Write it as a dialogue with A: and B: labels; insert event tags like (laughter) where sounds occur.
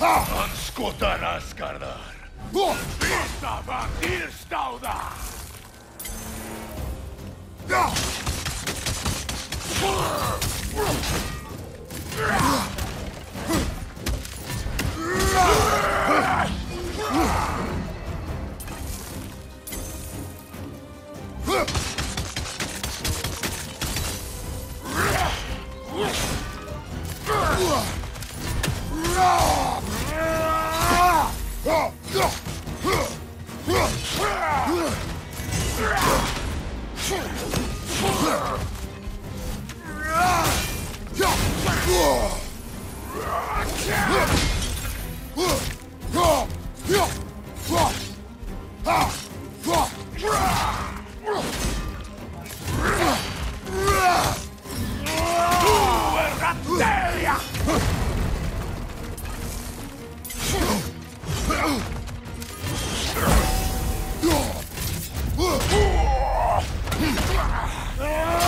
A: Anskutarás, Kardar! Vistava irstauda! Ugh! Telia! (laughs) Ah!